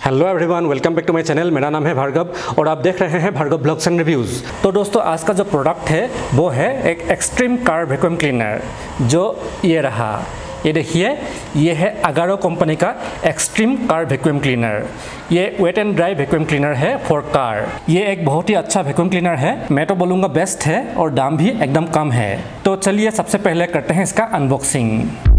Hello everyone welcome back to my channel मेरा नाम है भार्गव और आप देख रहे हैं भार्गव ब्लॉग्स एंड रिव्यूज़ तो दोस्तों, आज का जो प्रोडक्ट है, वो है एक एक्सट्रीम कार वैक्यूम क्लीनर जो ये रहा। ये देखिए, ये है अगारो कंपनी का एक्सट्रीम कार वैक्यूम क्लीनर ये wet and dry vacuum cleaner है फॉर कार ये एक बहुत ही अच्छा वैक्यूम क्लीनर है। मैं तो बोलूँगा बेस्ट है और दाम भी एकदम कम है। तो चलिए सबसे पहले करते हैं इसका अनबॉक्सिंग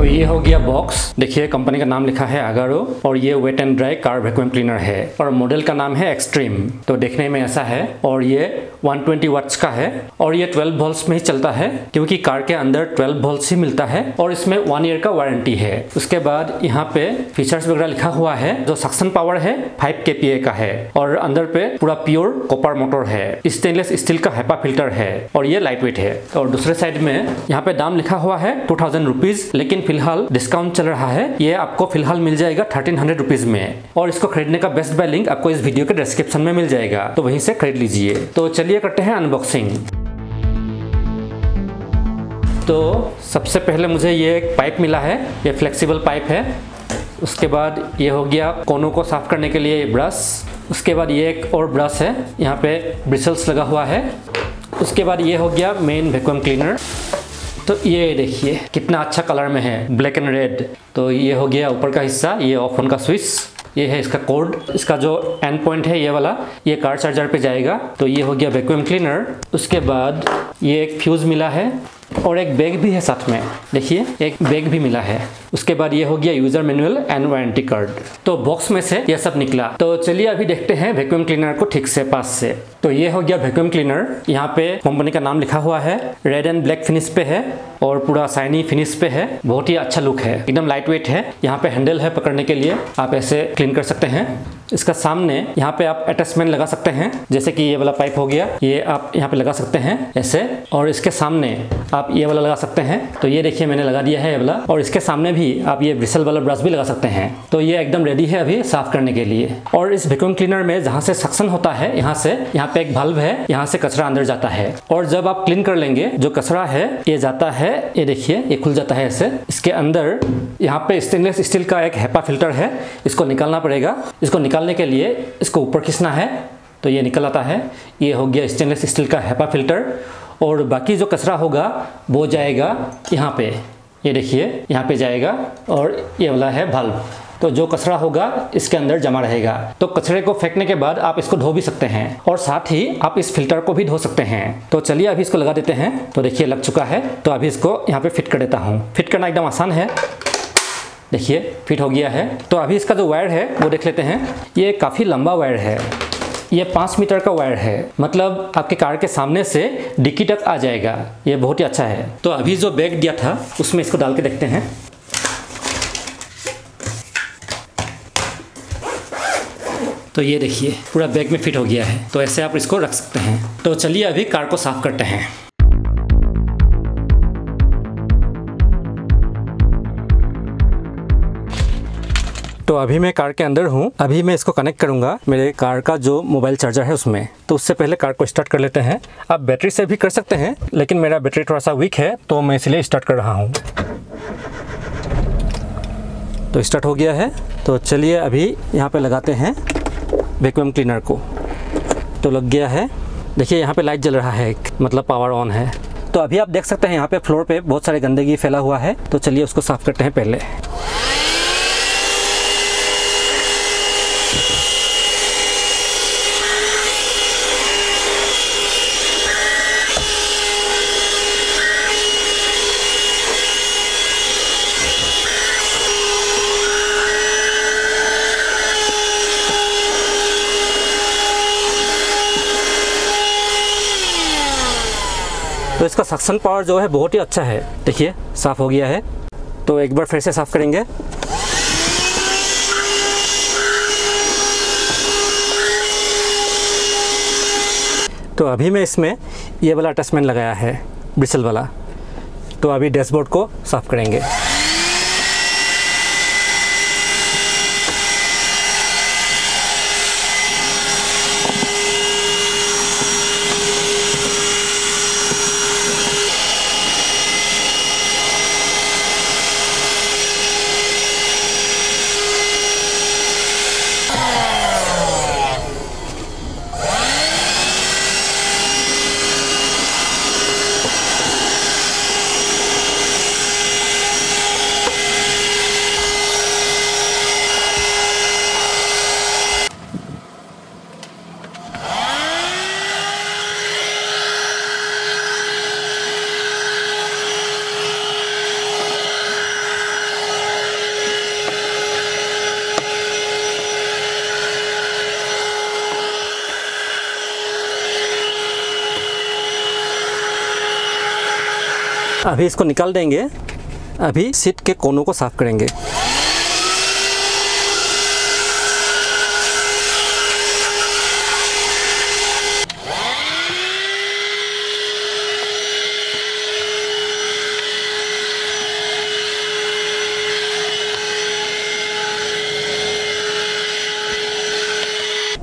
तो ये हो गया बॉक्स देखिए कंपनी का नाम लिखा है अगारो और ये wet and dry car vacuum cleaner है और मॉडल का नाम है एक्सट्रीम तो देखने में ऐसा है और ये 120 ट्वेंटी का है और ये 12 वोल्ट्स में ही चलता है क्योंकि कार के अंदर 12 वोल्ट्स ही मिलता है और इसमें वन ईयर का वारंटी है। उसके बाद यहाँ पे फीचर्स वगैरह लिखा हुआ है जो सक्शन पावर है फाइव के का है और अंदर पे पूरा प्योर कॉपर मोटर है। स्टेनलेस स्टील का हेपा फ़िल्टर है और ये लाइट वेट है। और दूसरे साइड में यहाँ पे दाम लिखा हुआ है टू थाउज़ेंड रुपीज़ लेकिन फ़िलहाल डिस्काउंट चल रहा है। ये आपको फ़िलहाल मिल जाएगा थर्टीन हंड्रेड रुपीज़ में। और इसको खरीदने का बेस्ट बाय लिंक आपको इस वीडियो के डिस्क्रिप्शन में मिल जाएगा। तो वहीं से खरीद लीजिए। तो चलिए करते हैं अनबॉक्सिंग तो सबसे पहले मुझे ये एक पाइप मिला है, ये फ्लेक्सिबल पाइप है। उसके बाद ये हो गया कोनों को साफ़ करने के लिए ब्रश उसके बाद ये एक और ब्रश है, यहाँ पे ब्रिसल्स लगा हुआ है। उसके बाद ये हो गया मेन वैक्यूम क्लीनर तो ये देखिए, कितना अच्छा कलर में है ब्लैक एंड रेड तो ये हो गया ऊपर का हिस्सा, ये ऑफ़ ऑन का स्विच ये है इसका कोड। इसका जो एंड पॉइंट है, ये वाला, ये कार चार्जर पे जाएगा। तो ये हो गया वैक्यूम क्लीनर उसके बाद ये एक फ्यूज़ मिला है और एक बैग भी है साथ में। देखिए, एक बैग भी मिला है। उसके बाद ये हो गया user manual and warranty card तो बॉक्स में से यह सब निकला। तो चलिए अभी देखते हैं वैक्यूम क्लीनर को ठीक से, पास से। तो ये हो गया वैक्यूम क्लीनर यहाँ पे कंपनी का नाम लिखा हुआ है। रेड एंड ब्लैक फिनिश पे है। और पूरा साइनी फिनिश पे है। बहुत ही अच्छा लुक है। एकदम लाइट वेट है। यहाँ पे हैंडल है पकड़ने के लिए। आप ऐसे क्लीन कर सकते हैं। इसका सामने यहाँ पे आप अटैचमेंट लगा सकते हैं। जैसे कि ये वाला पाइप हो गया। ये आप यहाँ पे लगा सकते हैं ऐसे। और इसके सामने आप ये वाला लगा सकते हैं। तो ये देखिए मैंने लगा दिया है ये वाला। और इसके सामने भी आप ये ब्रिसल वाला ब्रश भी लगा सकते हैं। तो ये एकदम रेडी है अभी साफ़ करने के लिए। और इस वैक्यूम क्लीनर में जहाँ से सक्शन होता है, यहाँ से, यहाँ पे एक बल्ब है। यहाँ से कचरा अंदर जाता है। और जब आप क्लीन कर लेंगे, जो कचरा है, ये जाता है ये देखिए, ये खुल जाता है ऐसे। इसके अंदर, यहाँ पे स्टेनलेस स्टील का एक हेपा फ़िल्टर है, इसको निकालना पड़ेगा। इसको निकालने के लिए इसको ऊपर खींचना है तो ये निकल आता है। ये हो गया स्टेनलेस स्टील का हेपा फ़िल्टर और बाकी जो कचरा होगा, वो जाएगा यहाँ पे। ये देखिए, यहाँ पे जाएगा और ये वाला है बल्ब तो जो कचरा होगा इसके अंदर जमा रहेगा। तो कचरे को फेंकने के बाद आप इसको धो भी सकते हैं और साथ ही आप इस फ़िल्टर को भी धो सकते हैं। तो चलिए अभी इसको लगा देते हैं। तो देखिए लग चुका है। तो अभी इसको यहाँ पे फिट कर देता हूँ। फिट करना एकदम आसान है। देखिए, फिट हो गया है। तो अभी इसका जो वायर है, वो देख लेते हैं। ये काफ़ी लंबा वायर है। ये पाँच मीटर का वायर है। मतलब आपके कार के सामने से डिक्की तक आ जाएगा। ये बहुत ही अच्छा है। तो अभी जो बैग दिया था, उसमें इसको डाल के देखते हैं। तो ये देखिए, पूरा बैग में फिट हो गया है। तो ऐसे आप इसको रख सकते हैं। तो चलिए अभी कार को साफ़ करते हैं। तो अभी मैं कार के अंदर हूँ। अभी मैं इसको कनेक्ट करूँगा। मेरे कार का जो मोबाइल चार्जर है उसमें। तो उससे पहले कार को स्टार्ट कर लेते हैं। आप बैटरी से भी कर सकते हैं, लेकिन मेरा बैटरी थोड़ा सा वीक है तो मैं इसलिए स्टार्ट कर रहा हूँ। तो स्टार्ट हो गया है। तो चलिए अभी यहाँ पे लगाते हैं। वैक्यूम क्लीनर को। तो लग गया है। देखिए, यहाँ पे लाइट जल रहा है मतलब पावर ऑन है। तो अभी आप देख सकते हैं, यहाँ पे फ्लोर पे बहुत सारे गंदगी फैला हुआ है। तो चलिए उसको साफ़ करते हैं पहले। तो इसका सक्सन पावर जो है बहुत ही अच्छा है। देखिए, साफ़ हो गया है। तो एक बार फिर से साफ़ करेंगे। तो अभी मैं इसमें ये वाला अटैचमेंट लगाया है ब्रिसल वाला। तो अभी डैशबोर्ड को साफ़ करेंगे। अभी इसको निकाल देंगे। अभी सीट के कोनों को साफ़ करेंगे।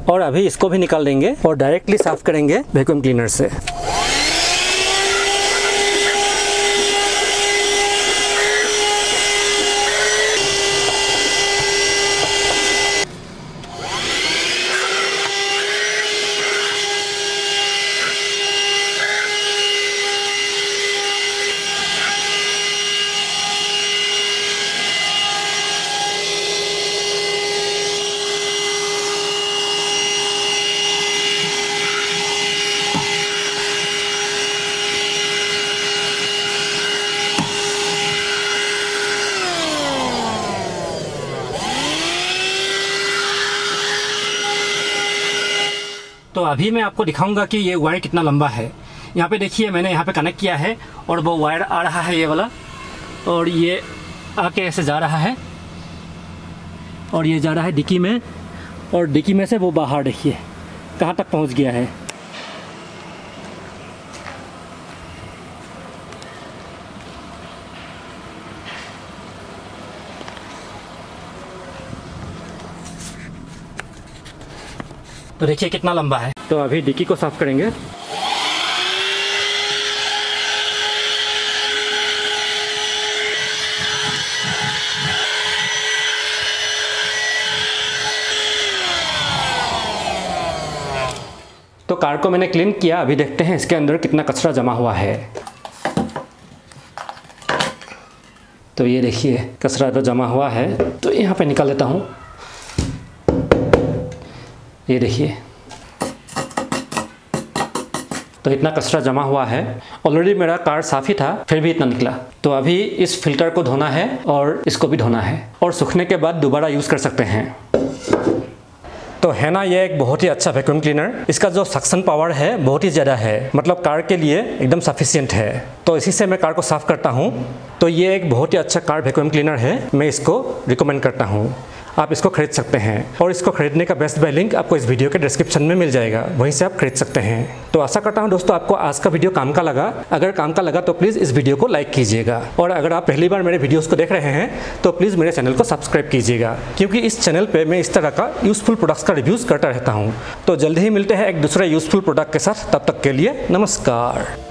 और अभी इसको भी निकाल देंगे और डायरेक्टली साफ़ करेंगे वैक्यूम क्लीनर से। तो अभी मैं आपको दिखाऊँगा कि ये वायर कितना लंबा है। यहाँ पे देखिए, मैंने यहाँ पे कनेक्ट किया है और वो वायर आ रहा है ये वाला। और ये आके ऐसे जा रहा है। और ये जा रहा है डिक्की में। और डिक्की में से वो बाहर देखिए, कहाँ तक पहुँच गया है। तो देखिए कितना लंबा है। तो अभी डिक्की को साफ़ करेंगे। तो कार को मैंने क्लीन किया, अभी देखते हैं इसके अंदर कितना कचरा जमा हुआ है। तो ये देखिए, कचरा तो जमा हुआ है तो यहाँ पे निकाल लेता हूँ। ये देखिए। तो इतना कचरा जमा हुआ है। ऑलरेडी मेरा कार साफ़ ही था, फिर भी इतना निकला। तो अभी इस फ़िल्टर को धोना है और इसको भी धोना है। और सूखने के बाद दोबारा यूज़ कर सकते हैं। तो है ना, ये एक बहुत ही अच्छा वैक्यूम क्लीनर इसका जो सक्शन पावर है, बहुत ही ज़्यादा है। मतलब कार के लिए एकदम सफिशियंट है। तो इसी से मैं कार को साफ़ करता हूँ। तो ये एक बहुत ही अच्छा कार वैक्यूम क्लीनर है। मैं इसको रिकमेंड करता हूँ। आप इसको खरीद सकते हैं। और इसको खरीदने का बेस्ट बाय लिंक आपको इस वीडियो के डिस्क्रिप्शन में मिल जाएगा। वहीं से आप खरीद सकते हैं। तो आशा करता हूँ दोस्तों आपको आज का वीडियो काम का लगा। अगर काम का लगा तो प्लीज़ इस वीडियो को लाइक कीजिएगा। और अगर आप पहली बार मेरे वीडियोस को देख रहे हैं तो प्लीज़ मेरे चैनल को सब्सक्राइब कीजिएगा। क्योंकि इस चैनल पर मैं इस तरह का यूज़फुल प्रोडक्ट्स का रिव्यूज़ करता रहता हूँ। तो जल्दी ही मिलते हैं एक दूसरे यूज़फुल प्रोडक्ट के साथ। तब तक के लिए नमस्कार।